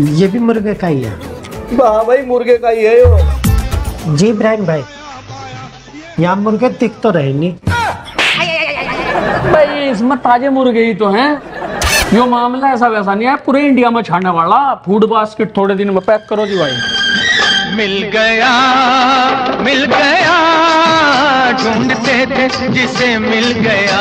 ये भी मुर्गे का ही है। हाँ भाई मुर्गे का ही है यो। जी इब्राहिम भाई यहाँ मुर्गे दिख तो रहे नहीं। भाई इसमें ताजे मुर्गे ही तो हैं। यो मामला ऐसा वैसा नहीं है पूरे इंडिया में छाने वाला। फ़ूड बास्केट थोड़े दिन में पैक करो जी भाई। मिल गया मिल गया ढूंढते थे जिसे मिल गया।